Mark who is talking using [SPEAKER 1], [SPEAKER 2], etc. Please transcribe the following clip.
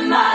[SPEAKER 1] tonight.